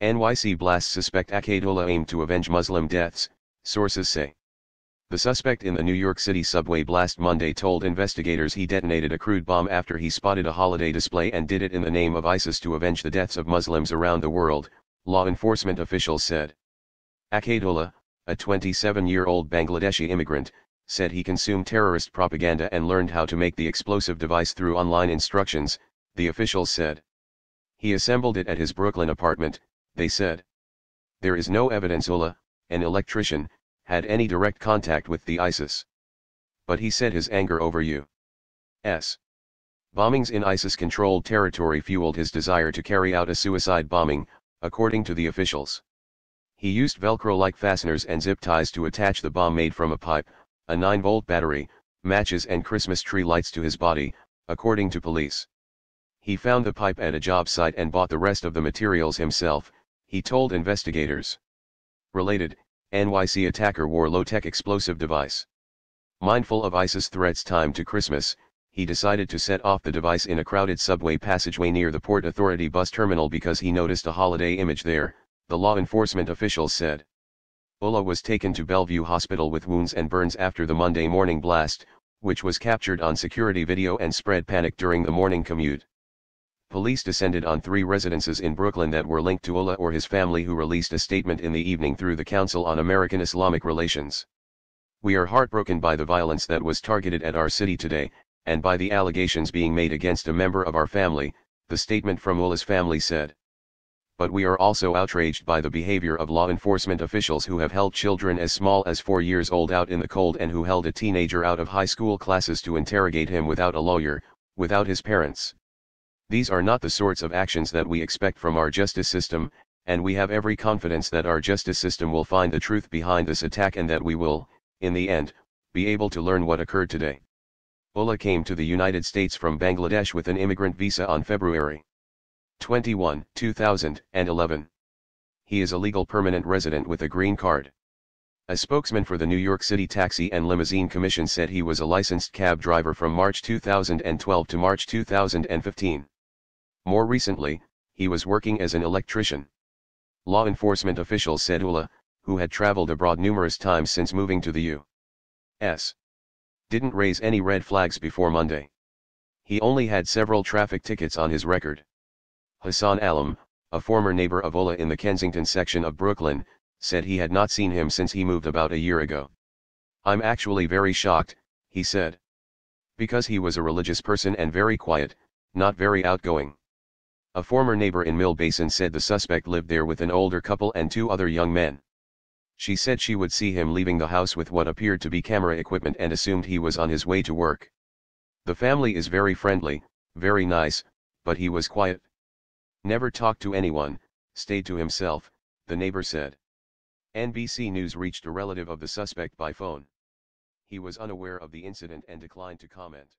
NYC blasts suspect Akayed Ullah aimed to avenge Muslim deaths, sources say. The suspect in the New York City subway blast Monday told investigators he detonated a crude bomb after he spotted a holiday display and did it in the name of ISIS to avenge the deaths of Muslims around the world, law enforcement officials said. Akayed Ullah, a 27-year-old Bangladeshi immigrant, said he consumed terrorist propaganda and learned how to make the explosive device through online instructions, the officials said. He assembled it at his Brooklyn apartment, they said. There is no evidence Ullah, an electrician, had any direct contact with the ISIS. But he said his anger over U.S. Bombings in ISIS-controlled territory fueled his desire to carry out a suicide bombing, according to the officials. He used Velcro-like fasteners and zip ties to attach the bomb made from a pipe, a 9-volt battery, matches and Christmas tree lights to his body, according to police. He found the pipe at a job site and bought the rest of the materials himself, he told investigators. Related, NYC attacker wore low-tech explosive device. Mindful of ISIS threats time to Christmas, he decided to set off the device in a crowded subway passageway near the Port Authority bus terminal because he noticed a holiday image there, the law enforcement officials said. Ullah was taken to Bellevue Hospital with wounds and burns after the Monday morning blast, which was captured on security video and spread panic during the morning commute. Police descended on three residences in Brooklyn that were linked to Ullah or his family who released a statement in the evening through the Council on American Islamic Relations. We are heartbroken by the violence that was targeted at our city today, and by the allegations being made against a member of our family, the statement from Ullah's family said. But we are also outraged by the behavior of law enforcement officials who have held children as small as four years old out in the cold and who held a teenager out of high school classes to interrogate him without a lawyer, without his parents. These are not the sorts of actions that we expect from our justice system, and we have every confidence that our justice system will find the truth behind this attack and that we will, in the end, be able to learn what occurred today. Ullah came to the United States from Bangladesh with an immigrant visa on February 21, 2011. He is a legal permanent resident with a green card. A spokesman for the New York City Taxi and Limousine Commission said he was a licensed cab driver from March 2012 to March 2015. More recently, he was working as an electrician. Law enforcement officials said Ullah, who had traveled abroad numerous times since moving to the U.S., didn't raise any red flags before Monday. He only had several traffic tickets on his record. Hassan Alam, a former neighbor of Ullah in the Kensington section of Brooklyn, said he had not seen him since he moved about a year ago. I'm actually very shocked, he said. Because he was a religious person and very quiet, not very outgoing. A former neighbor in Mill Basin said the suspect lived there with an older couple and two other young men. She said she would see him leaving the house with what appeared to be camera equipment and assumed he was on his way to work. The family is very friendly, very nice, but he was quiet. Never talked to anyone, stayed to himself, the neighbor said. NBC News reached a relative of the suspect by phone. He was unaware of the incident and declined to comment.